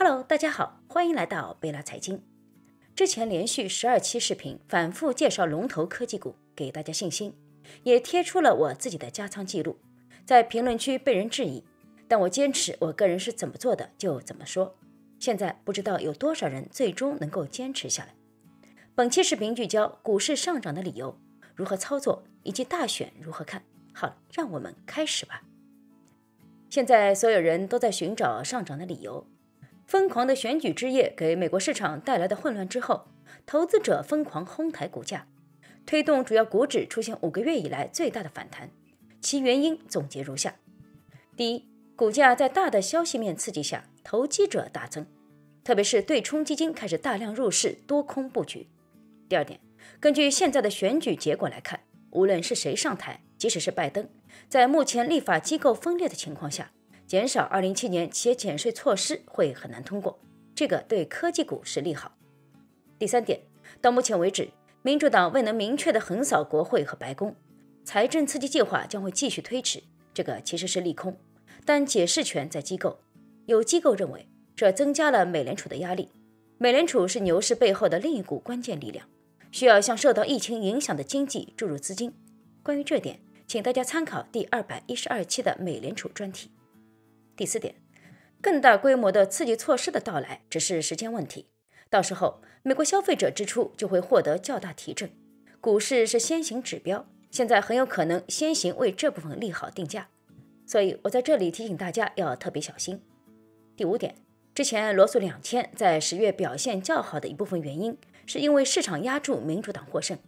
Hello，大家好，欢迎来到贝拉财经。之前连续十二期视频反复介绍龙头科技股，给大家信心，也贴出了我自己的加仓记录，在评论区被人质疑，但我坚持我个人是怎么做的就怎么说。现在不知道有多少人最终能够坚持下来。本期视频聚焦股市上涨的理由，如何操作，以及大选如何看。好，让我们开始吧。现在所有人都在寻找上涨的理由。疯狂的选举之夜给美国市场带来的混乱之后，投资者疯狂哄抬股价，推动主要股指出现五个月以来最大的反弹。其原因总结如下：第一，股价在大的消息面刺激下，投机者大增，特别是对冲基金开始大量入市多空布局。第二点，根据现在的选举结果来看，无论是谁上台，即使是拜登，在目前立法机构分裂的情况下。减少二零七年企业减税措施会很难通过，这个对科技股是利好。第三点，到目前为止，民主党未能明确的横扫国会和白宫，财政刺激计划将会继续推迟，这个其实是利空，但解释权在机构。有机构认为，这增加了美联储的压力。美联储是牛市背后的另一股关键力量，需要向受到疫情影响的经济注入资金。关于这点，请大家参考第二百一十二期的美联储专题。第四点，更大规模的刺激措施的到来只是时间问题，到时候美国消费者支出就会获得较大提振。股市是先行指标，现在很有可能先行为这部分利好定价，所以我在这里提醒大家要特别小心。第五点，之前罗素两千在十月表现较好的一部分原因，是因为市场压住民主党获胜，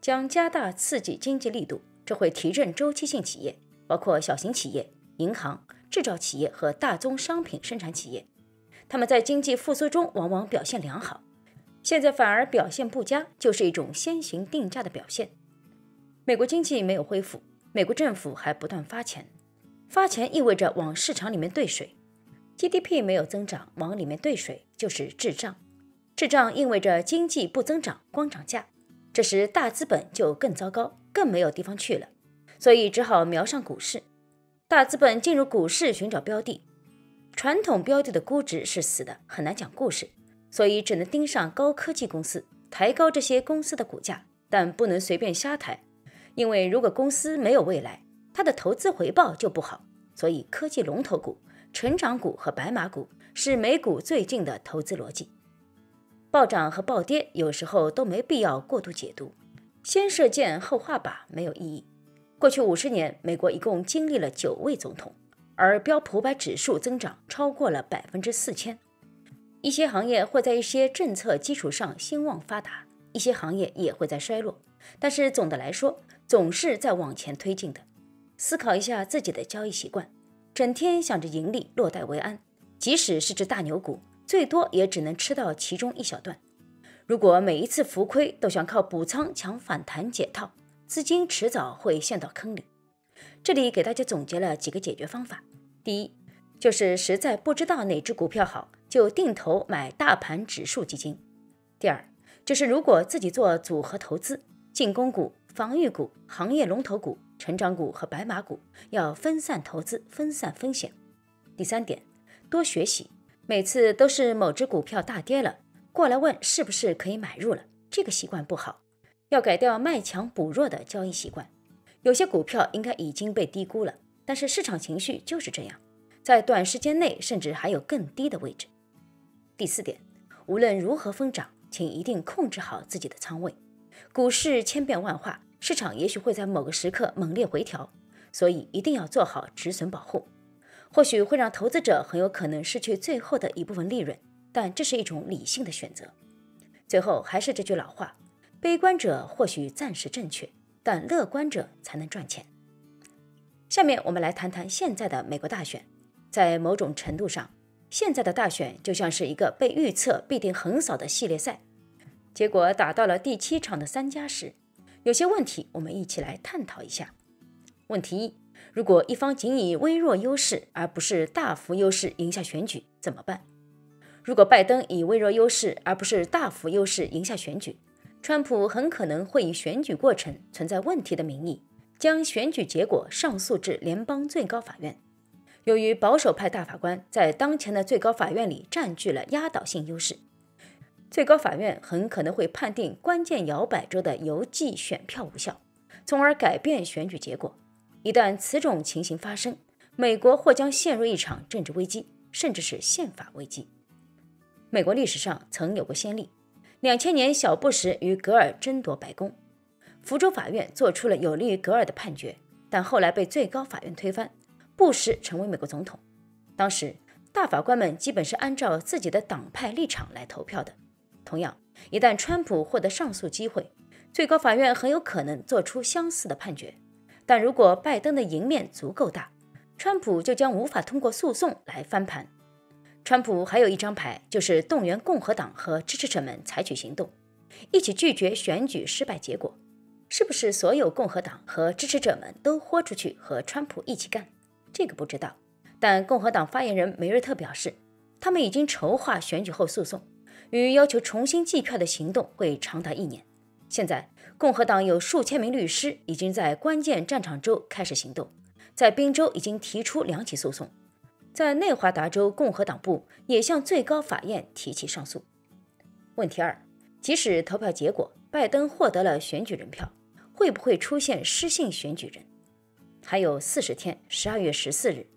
将加大刺激经济力度，这会提振周期性企业，包括小型企业、银行。制造企业和大宗商品生产企业，他们在经济复苏中往往表现良好，现在反而表现不佳，就是一种先行定价的表现。美国经济没有恢复，美国政府还不断发钱，发钱意味着往市场里面兑水，GDP 没有增长，往里面兑水就是滞胀，滞胀意味着经济不增长，光涨价，这时大资本就更糟糕，更没有地方去了，所以只好瞄上股市。大资本进入股市寻找标的，传统标的的估值是死的，很难讲故事，所以只能盯上高科技公司，抬高这些公司的股价，但不能随便瞎抬，因为如果公司没有未来，它的投资回报就不好。所以科技龙头股、成长股和白马股是美股最近的投资逻辑。暴涨和暴跌有时候都没必要过度解读，先射箭后画靶没有意义。过去五十年，美国一共经历了九位总统，而标普百指数增长超过了百分之四千。一些行业会在一些政策基础上兴旺发达，一些行业也会在衰落，但是总的来说，总是在往前推进的。思考一下自己的交易习惯，整天想着盈利，落袋为安，即使是只大牛股，最多也只能吃到其中一小段。如果每一次浮亏都想靠补仓抢反弹解套，资金迟早会陷到坑里。这里给大家总结了几个解决方法：第一，就是实在不知道哪只股票好，就定投买大盘指数基金；第二，就是如果自己做组合投资，进攻股、防御股、行业龙头股、成长股和白马股，要分散投资，分散风险；第三点，多学习，每次都是某只股票大跌了，过来问是不是可以买入了，这个习惯不好。要改掉卖强补弱的交易习惯，有些股票应该已经被低估了，但是市场情绪就是这样，在短时间内甚至还有更低的位置。第四点，无论如何疯涨，请一定控制好自己的仓位。股市千变万化，市场也许会在某个时刻猛烈回调，所以一定要做好止损保护。或许会让投资者很有可能失去最后的一部分利润，但这是一种理性的选择。最后还是这句老话。悲观者或许暂时正确，但乐观者才能赚钱。下面我们来谈谈现在的美国大选。在某种程度上，现在的大选就像是一个被预测必定横扫的系列赛。结果打到了第七场的三加时，有些问题我们一起来探讨一下。问题一：如果一方仅以微弱优势而不是大幅优势赢下选举，怎么办？如果拜登以微弱优势而不是大幅优势赢下选举，川普很可能会以选举过程存在问题的名义，将选举结果上诉至联邦最高法院。由于保守派大法官在当前的最高法院里占据了压倒性优势，最高法院很可能会判定关键摇摆州的邮寄选票无效，从而改变选举结果。一旦此种情形发生，美国或将陷入一场政治危机，甚至是宪法危机。美国历史上曾有过先例，两千年小布什与格尔争夺白宫，福州法院做出了有利于格尔的判决，但后来被最高法院推翻。布什成为美国总统，当时大法官们基本是按照自己的党派立场来投票的。同样，一旦川普获得上诉机会，最高法院很有可能做出相似的判决。但如果拜登的赢面足够大，川普就将无法通过诉讼来翻盘。川普还有一张牌，就是动员共和党和支持者们采取行动，一起拒绝选举失败结果。是不是所有共和党和支持者们都豁出去和川普一起干？这个不知道，但共和党发言人梅瑞特表示，他们已经筹划选举后诉讼，与要求重新计票的行动会长达一年。现在，共和党有数千名律师已经在关键战场州开始行动，在宾州已经提出两起诉讼，在内华达州共和党部也向最高法院提起上诉。问题二：即使投票结果拜登获得了选举人票，会不会出现失信选举人？还有四十天，十二月十四日，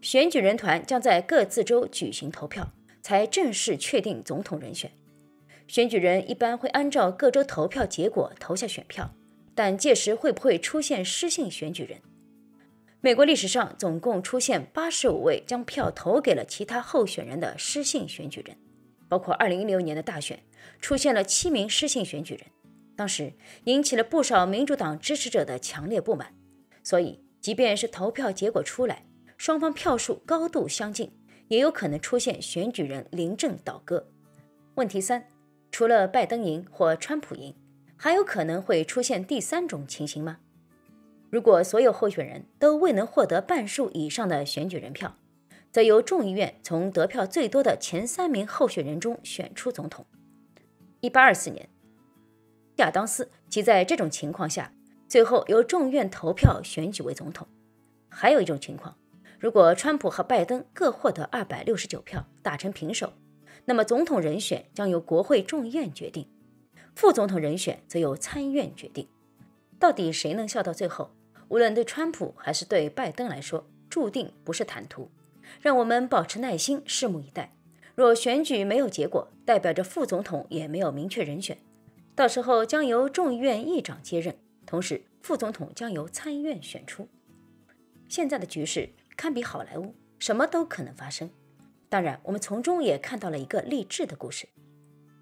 选举人团将在各自州举行投票，才正式确定总统人选。选举人一般会按照各州投票结果投下选票，但届时会不会出现失信选举人？美国历史上总共出现八十五位将票投给了其他候选人的失信选举人，包括二零一六年的大选出现了七名失信选举人，当时引起了不少民主党支持者的强烈不满，所以。即便是投票结果出来，双方票数高度相近，也有可能出现选举人临阵倒戈。问题三：除了拜登赢或川普赢，还有可能会出现第三种情形吗？如果所有候选人都未能获得半数以上的选举人票，则由众议院从得票最多的前三名候选人中选出总统。一八二四年，亚当斯即在这种情况下。最后由众院投票选举为总统。还有一种情况，如果川普和拜登各获得二百六十九票，打成平手，那么总统人选将由国会众议院决定，副总统人选则由参议院决定。到底谁能笑到最后？无论对川普还是对拜登来说，注定不是坦途。让我们保持耐心，拭目以待。若选举没有结果，代表着副总统也没有明确人选，到时候将由众议院议长接任。同时，副总统将由参议院选出。现在的局势堪比好莱坞，什么都可能发生。当然，我们从中也看到了一个励志的故事：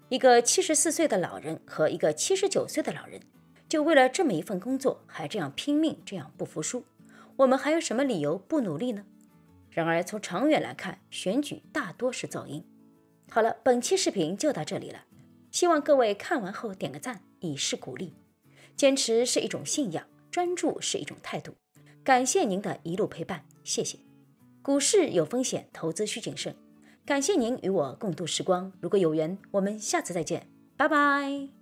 一个七十四岁的老人和一个七十九岁的老人，就为了这么一份工作，还这样拼命，这样不服输。我们还有什么理由不努力呢？然而，从长远来看，选举大多是噪音。好了，本期视频就到这里了，希望各位看完后点个赞，以示鼓励。坚持是一种信仰，专注是一种态度。感谢您的一路陪伴，谢谢。股市有风险，投资需谨慎。感谢您与我共度时光，如果有缘，我们下次再见，拜拜。